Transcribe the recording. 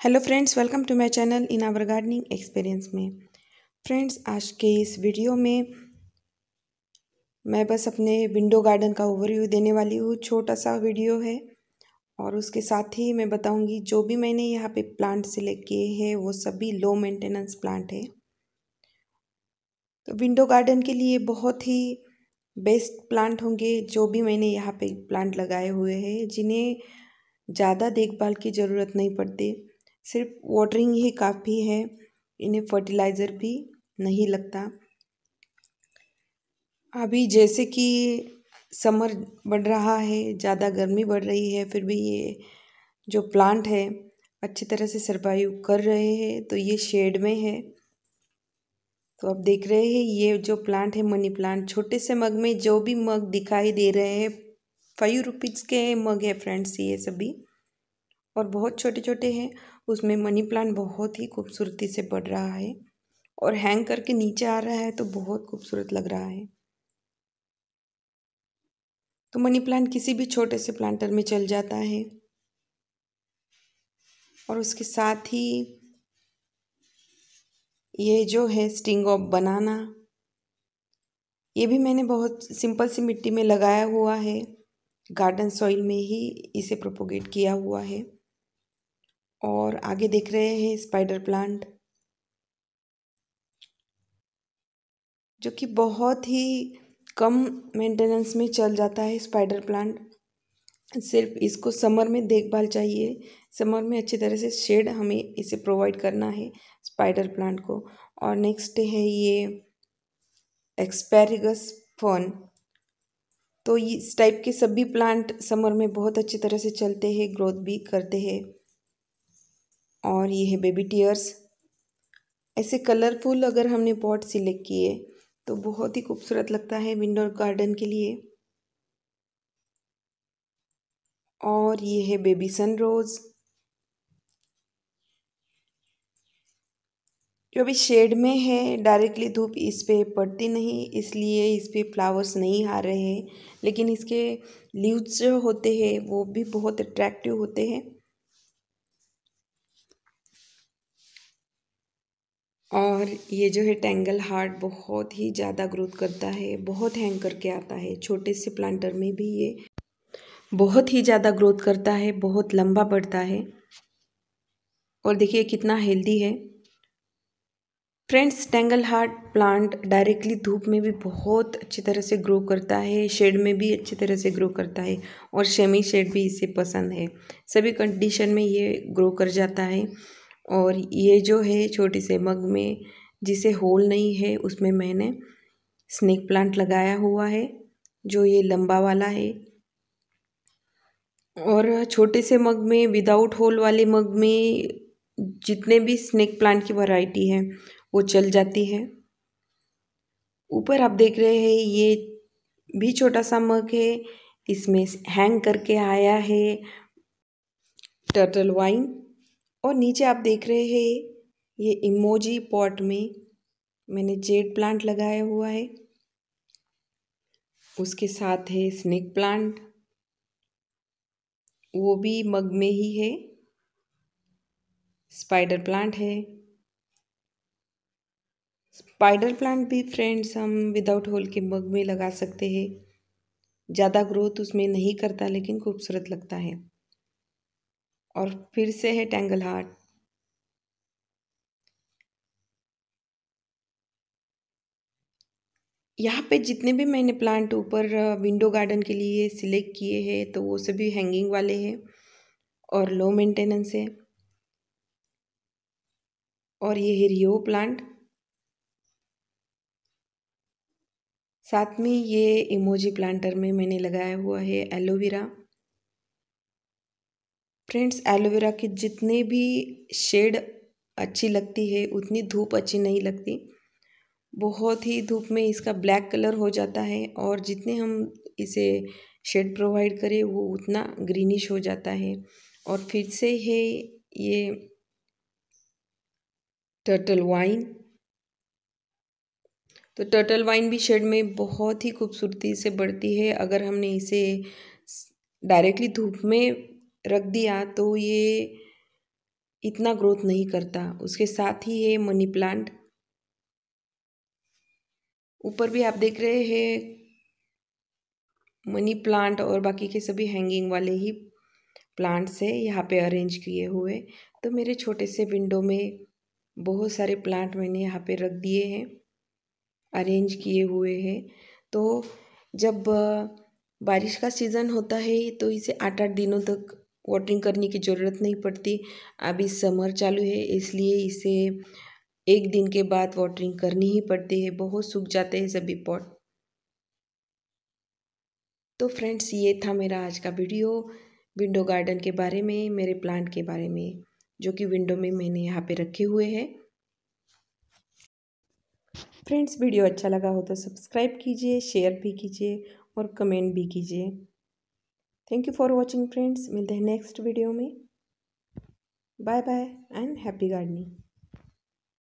Hello friends welcome to my channel in our gardening experience में। Friends आज के इस वीडियो में मैं बस अपने विंडो गार्डन का ओवरव्यू देने वाली हूँ। छोटा सा वीडियो है और उसके साथ ही मैं बताऊँगी जो भी मैंने यहाँ पे प्लांट सिलेक्ट किए हैं, वो सभी लो मेंटेनेंस प्लांट है। तो विंडो गार्डन के लिए बहुत ही बेस्ट प्लांट होंगे जो भी मैंने यहाँ पे प्लांट लगाए हुए हैं, जिन्हें ज़्यादा देखभाल की ज़रूरत नहीं पड़ती। सिर्फ़ वाटरिंग ही काफ़ी है, इन्हें फर्टिलाइज़र भी नहीं लगता। अभी जैसे कि समर बढ़ रहा है, ज़्यादा गर्मी बढ़ रही है, फिर भी ये जो प्लांट है, अच्छी तरह से सरवाइव कर रहे हैं तो ये शेड में है। तो आप देख रहे हैं, ये जो प्लांट है मनी प्लांट छोटे से मग में जो भी मग दिखाई दे रहे हैं फाइव रुपीज़ के मग है फ्रेंड्स ये सभी। और बहुत छोटे छोटे हैं, उसमें मनी प्लांट बहुत ही खूबसूरती से बढ़ रहा है और हैंग करके नीचे आ रहा है तो बहुत खूबसूरत लग रहा है। तो मनी प्लांट किसी भी छोटे से प्लांटर में चल जाता है और उसके साथ ही ये जो है स्टिंग ऑफ़ बनाना ये भी मैंने बहुत सिंपल सी मिट्टी में लगाया हुआ है गार्डन सॉइल में ही इसे प्रोपोगेट किया हुआ है। और आगे देख रहे हैं स्पाइडर प्लांट जो कि बहुत ही कम मेंटेनेंस में चल जाता है स्पाइडर प्लांट सिर्फ़ इसको समर में देखभाल चाहिए। समर में अच्छी तरह से शेड हमें इसे प्रोवाइड करना है स्पाइडर प्लांट को। और नेक्स्ट है ये एक्सपेरिगस फॉन तो इस टाइप के सभी प्लांट समर में बहुत अच्छी तरह से चलते हैं ग्रोथ भी करते हैं। और ये है बेबी टीयर्स ऐसे कलरफुल अगर हमने पॉट सिलेक्ट किए तो बहुत ही खूबसूरत लगता है विंडो गार्डन के लिए। और ये है बेबी सन रोज़ जो अभी शेड में है डायरेक्टली धूप इस पर पड़ती नहीं, इसलिए इस पर फ्लावर्स नहीं आ रहे हैं। लेकिन इसके लीव्स जो होते हैं, वो भी बहुत अट्रैक्टिव होते हैं। और ये जो है टेंगल हार्ट बहुत ही ज़्यादा ग्रोथ करता है, बहुत हैंग करके आता है। छोटे से प्लांटर में भी ये बहुत ही ज़्यादा ग्रोथ करता है, बहुत लंबा बढ़ता है। और देखिए कितना हेल्दी है। Friends tangle heart plant directly धूप में भी बहुत अच्छी तरह से ग्रो करता है शेड में भी अच्छी तरह से ग्रो करता है और शेमी शेड भी इसे पसंद है। सभी कंडीशन में ये ग्रो कर जाता है। और ये जो है छोटे से मग में जिसे होल नहीं है, उसमें मैंने स्नेक प्लांट लगाया हुआ है, जो ये लंबा वाला है। और छोटे से मग में विदाउट होल वाले मग में जितने भी स्नेक प्लांट की वैरायटी है, वो चल जाती है। ऊपर आप देख रहे हैं, ये भी छोटा सा मग है, इसमें हैंग करके आया है टर्टल वाइन और नीचे आप देख रहे हैं, ये इमोजी पॉट में मैंने जेड प्लांट लगाया हुआ है। उसके साथ है स्नेक प्लांट। वो भी मग में ही है। स्पाइडर प्लांट है। स्पाइडर प्लांट भी फ्रेंड्स हम विदाउट होल के मग में लगा सकते हैं। ज़्यादा ग्रोथ उसमें नहीं करता लेकिन खूबसूरत लगता है। और फिर से है टेंगल हार्ट यहाँ पे जितने भी मैंने प्लांट ऊपर विंडो गार्डन के लिए सिलेक्ट किए हैं तो वो सभी हैंगिंग वाले हैं और लो मेंटेनेंस है। और ये है रियो प्लांट साथ में ये इमोजी प्लांटर में मैंने लगाया हुआ है एलोवेरा फ्रेंड्स एलोवेरा की जितने भी शेड अच्छी लगती है, उतनी धूप अच्छी नहीं लगती। बहुत ही धूप में इसका ब्लैक कलर हो जाता है और जितने हम इसे शेड प्रोवाइड करें, वो उतना ग्रीनिश हो जाता है। और फिर से है ये टर्टल वाइन तो टर्टल वाइन भी शेड में बहुत ही खूबसूरती से बढ़ती है। अगर हमने इसे डायरेक्टली धूप में रख दिया तो ये इतना ग्रोथ नहीं करता। उसके साथ ही है मनी प्लांट ऊपर भी आप देख रहे हैं मनी प्लांट और बाकी के सभी हैंगिंग वाले ही प्लांट्स है, यहाँ पे अरेंज किए हुए। तो मेरे छोटे से विंडो में बहुत सारे प्लांट मैंने यहाँ पे रख दिए हैं अरेंज किए हुए हैं। तो जब, बारिश का सीज़न होता है तो इसे आठ आठ दिनों तक वाटरिंग करने की ज़रूरत नहीं पड़ती। अभी समर चालू है, इसलिए इसे एक दिन के बाद वाटरिंग करनी ही पड़ती है। बहुत सूख जाते हैं सभी पॉट तो फ्रेंड्स, ये था मेरा आज का वीडियो विंडो गार्डन के बारे में, मेरे प्लांट के बारे में, जो कि विंडो में मैंने यहाँ पे रखे हुए हैं। फ्रेंड्स, वीडियो अच्छा लगा हो तो सब्सक्राइब कीजिए, शेयर भी कीजिए और कमेंट भी कीजिए। Thank you for watching friends मिलते हैं नेक्स्ट वीडियो में bye bye and happy gardening